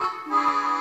Música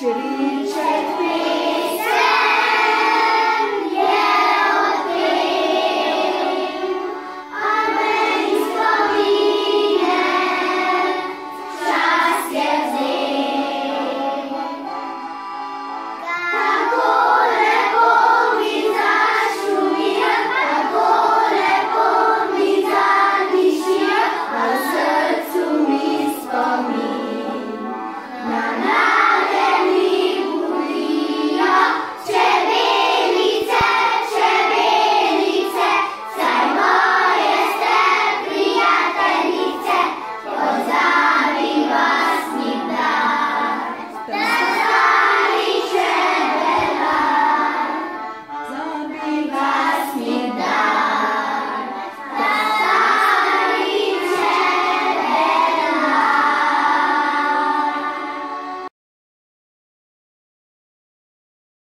actually